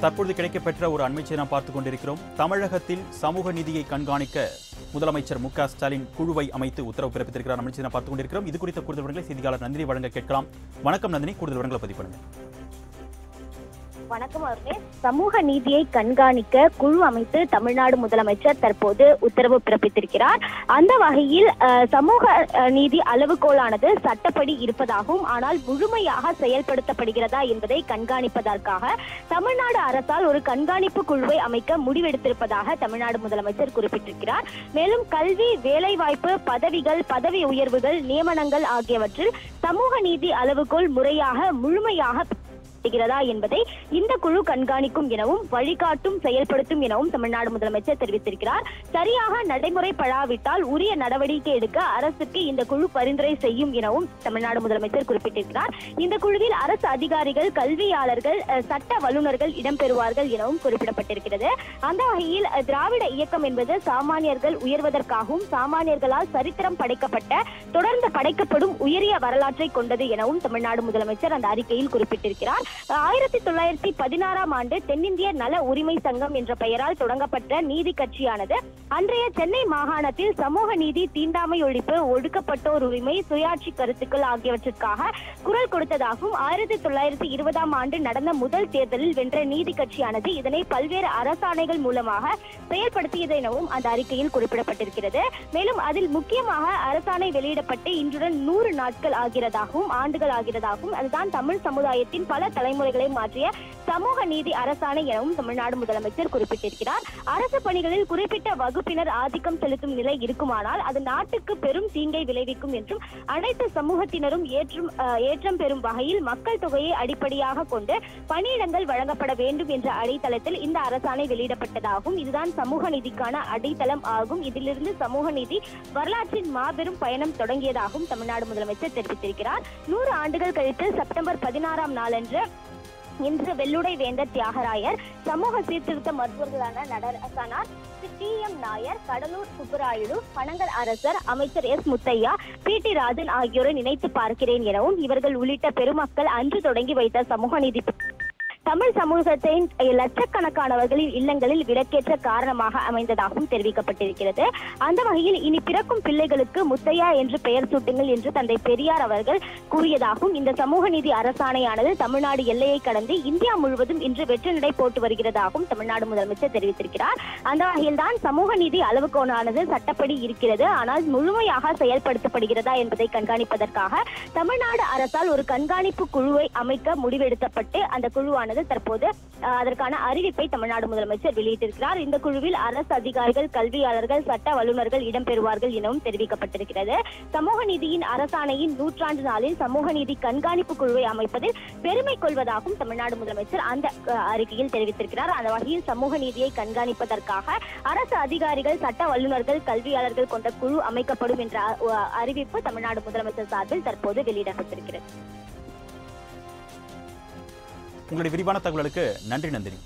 தற்பொழுது கிடைக்கப்பெற்ற ஒரு அண்மை செய்தி நாம் பார்த்துக் கொண்டிருக்கிறோம். தமிழகத்தில் சமூக நீதியை கண்காணிக்க முதலமைச்சர் மு க ஸ்டாலின் குழுவை அமைத்து உத்தரவு பிறப்பித்திருக்கிறார். அண்மை பார்த்துக் கொண்டிருக்கிறோம். இது குறித்த கூடுதல் விவரங்களை செய்தியாளர் நந்தினி வழங்க கேட்கலாம். வணக்கம் நந்தினி. கூடுதல் விவரங்களை பதிவு பண்ணுங்கள். வணக்கம் அவர்களே. சமூக நீதியை கண்காணிக்க குழு அமைத்து தமிழ்நாடு முதலமைச்சர் தற்போது உத்தரவு பிறப்பித்திருக்கிறார். அந்த வகையில் சமூக நீதி அளவுகோலானது சட்டப்படி இருப்பதாகவும் ஆனால் முழுமையாக செயல்படுத்தப்படுகிறதா என்பதை கண்காணிப்பதற்காக தமிழ்நாடு அரசால் ஒரு கண்காணிப்பு குழுவை அமைக்க முடிவெடுத்திருப்பதாக தமிழ்நாடு முதலமைச்சர் குறிப்பிட்டிருக்கிறார். மேலும் கல்வி வேலைவாய்ப்பு பதவிகள் பதவி உயர்வுகள் நியமனங்கள் ஆகியவற்றில் சமூக நீதி அளவுகோல் முறையாக முழுமையாக செய்கிறதா என்பதை இந்த குழு கண்காணிக்கும் எனவும் வழிகாட்டும் செயல்படுத்தும் எனவும் தமிழ்நாடு முதலமைச்சர் தெரிவித்திருக்கிறார். சரியாக நடைமுறைப்படாவிட்டால் உரிய நடவடிக்கை எடுக்க அரசுக்கு இந்த குழு பரிந்துரை செய்யும் எனவும் தமிழ்நாடு முதலமைச்சர் குறிப்பிட்டிருக்கிறார். இந்த குழுவில் அரசு அதிகாரிகள் கல்வியாளர்கள் சட்ட வல்லுநர்கள் இடம்பெறுவார்கள் எனவும் குறிப்பிடப்பட்டிருக்கிறது. அந்த வகையில் திராவிட இயக்கம் என்பது சாமானியர்கள் உயர்வதற்காகவும் சாமானியர்களால் சரித்திரம் படைக்கப்பட்ட தொடர்ந்து படைக்கப்படும் உயரிய வரலாற்றை கொண்டது எனவும் தமிழ்நாடு முதலமைச்சர் அந்த அறிக்கையில் குறிப்பிட்டிருக்கிறார். ஆயிரத்தி தொள்ளாயிரத்தி பதினாறாம் ஆண்டு தென்னிந்திய நல உரிமை சங்கம் என்ற பெயரால் தொடங்கப்பட்ட நீதி கட்சியானது அன்றைய சென்னை மாகாணத்தில் சமூக நீதி தீண்டாமை ஒழிப்பு ஒடுக்கப்பட்டோர் உரிமை சுயாட்சி கருத்துக்கள் ஆகியவற்றிற்காக குரல் கொடுத்ததாகவும் ஆயிரத்தி தொள்ளாயிரத்தி இருபதாம் ஆண்டு நடந்த முதல் தேர்தலில் வென்ற நீதி கட்சியானது இதனை பல்வேறு அரசாணைகள் மூலமாக செயல்படுத்தியது எனவும் அந்த அறிக்கையில் குறிப்பிடப்பட்டிருக்கிறது. மேலும் அதில் முக்கியமாக அரசாணை வெளியிடப்பட்டு இன்றுடன் நூறு நாட்கள் ஆகிறதாகவும் ஆண்டுகள் ஆகிறதாகவும் அதுதான் தமிழ் சமுதாயத்தின் பல தலைமுறைகளை மாற்றிய சமூக நீதி அரசாணை எனவும் தமிழ்நாடு முதலமைச்சர் குறிப்பிட்டிருக்கிறார். அரசு பணிகளில் குறிப்பிட்ட வகுப்பினர் ஆதிக்கம் செலுத்தும் நிலை இருக்குமானால் அது நாட்டுக்கு பெரும் தீங்கை விளைவிக்கும் என்றும் அனைத்து சமூகத்தினரும் ஏற்றும் ஏற்றம் பெறும் வகையில் மக்கள் தொகையை அடிப்படையாக கொண்டு பணியிடங்கள் வழங்கப்பட வேண்டும் என்ற அடித்தளத்தில் இந்த அரசாணை வெளியிடப்பட்டதாகும் இதுதான் சமூக நீதிக்கான அடித்தளம் ஆகும். இதிலிருந்து சமூக நீதி வரலாற்றின் மாபெரும் பயணம் தொடங்கியதாகவும் தமிழ்நாடு முதலமைச்சர் தெரிவித்திருக்கிறார். நூறு ஆண்டுகள் கழித்து செப்டம்பர் பதினாறாம் நாளன்று இன்று வெள்ளுடை வேந்தர் தியாகராயர் சமூக சீர்திருத்த மருத்துவர்களான நடராசனார் டி எம் நாயர் கடலூர் சுப்புராயுடு பனங்கல் அரசர் அமைச்சர் S Muthiah P T Rajan ஆகியோரை நினைத்து பார்க்கிறேன் எனவும் இவர்கள் உள்ளிட்ட பெருமக்கள் அன்று தொடங்கி வைத்த சமூக நீதி தமிழ் சமூகத்தின் லட்சக்கணக்கானவர்களின் இல்லங்களில் விளக்கேற்ற காரணமாக அமைந்ததாகவும் தெரிவிக்கப்பட்டிருக்கிறது. அந்த வகையில் இனி பிறக்கும் பிள்ளைகளுக்கு முத்தையா என்று பெயர் சூட்டுங்கள் என்று தந்தை பெரியார் அவர்கள் கூறியதாகவும் இந்த சமூக நீதி அரசாணையானது தமிழ்நாடு எல்லையை கடந்து இந்தியா முழுவதும் இன்று வெற்றி நடை போட்டு வருகிறதாகவும் தமிழ்நாடு முதலமைச்சர் தெரிவித்திருக்கிறார். அந்த வகையில்தான் சமூக நீதி அளவுகோலானது சட்டப்படி இருக்கிறது. ஆனால் முழுமையாக செயல்படுத்தப்படுகிறதா என்பதை கண்காணிப்பதற்காக தமிழ்நாடு அரசால் ஒரு கண்காணிப்பு குழுவை அமைக்க முடிவெடுக்கப்பட்டு அந்த குழுவானது தற்போது அதற்கான அறிவிப்பை தமிழ்நாடு முதலமைச்சர் வெளியிட்டிருக்கிறார். இந்த குழுவில் அரசு அதிகாரிகள் கல்வியாளர்கள் சட்ட வல்லுநர்கள் இடம்பெறுவார்கள் எனவும் தெரிவிக்கப்பட்டிருக்கிறது. சமூக நீதியின் அரசாணையின் நூற்றாண்டு நாளில் சமூக நீதி கண்காணிப்பு குழுவை அமைப்பதில் பெருமை கொள்வதாகவும் தமிழ்நாடு முதலமைச்சர் அந்த அறிக்கையில் தெரிவித்திருக்கிறார். அந்த வகையில் சமூக நீதியை கண்காணிப்பதற்காக அரசு அதிகாரிகள் சட்ட வல்லுநர்கள் கல்வியாளர்கள் கொண்ட குழு அமைக்கப்படும் என்ற அறிவிப்பு தமிழ்நாடு முதலமைச்சர் சார்பில் தற்போது வெளியிடப்பட்டிருக்கிறது. உங்களுடைய விரிவான தகவலுக்கு நன்றி நந்தினி.